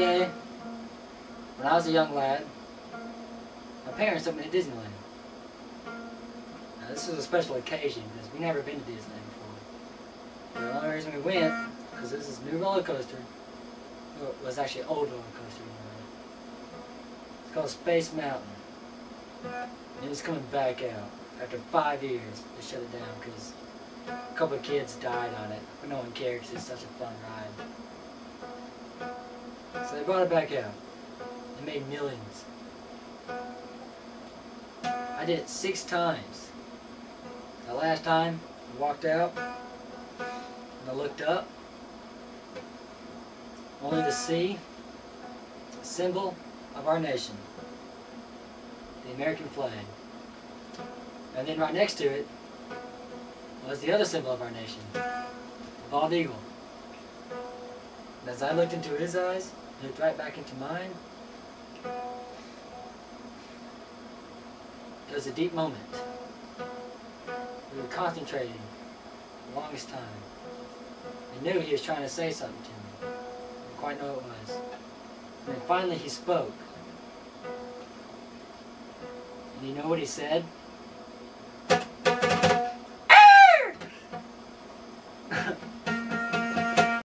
day, when I was a young lad, my parents took me to Disneyland. Now, this was a special occasion because we never been to Disneyland before. The only reason we went because this is new roller coaster. Well, it was actually an old roller coaster. It's called Space Mountain. And it was coming back out after five years. They shut it down because a couple of kids died on it, but no one cared because it's such a fun ride. They brought it back out. It made millions. I did it six times. The last time, I walked out, and I looked up, only to see a symbol of our nation, the American flag. And then right next to it was the other symbol of our nation, the bald eagle. And as I looked into his eyes, looked right back into mine, it was a deep moment. We were concentrating the longest time. I knew he was trying to say something to me. I didn't quite know what it was. And then finally he spoke. And you know what he said?